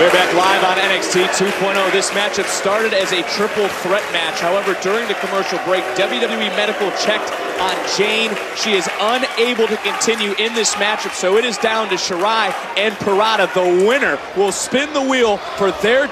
We're back live on NXT 2.0. This matchup started as a triple threat match. However, during the commercial break, WWE Medical checked on Jane. She is unable to continue in this matchup, so it is down to Shirai and Pirotta. The winner will spin the wheel for their